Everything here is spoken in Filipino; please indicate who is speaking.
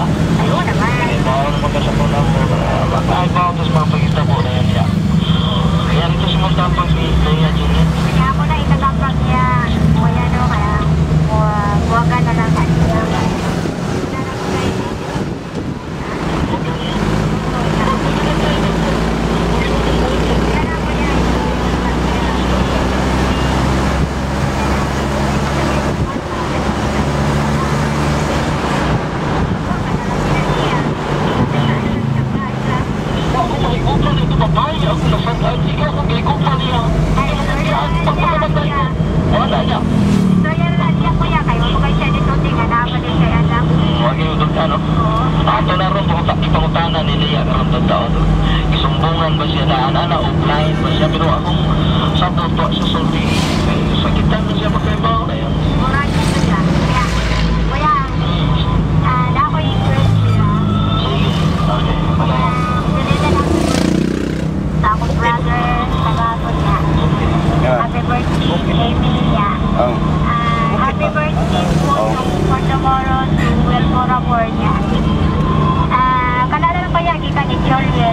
Speaker 1: Ayun naman.
Speaker 2: Ayun naman. Ayun naman. Ayun naman. tao doon. Isumbungan ba siya na anana o blind ba siya? Pero akong sa buto sa sulti, eh, sakitan na siya pagkaibaw na yan.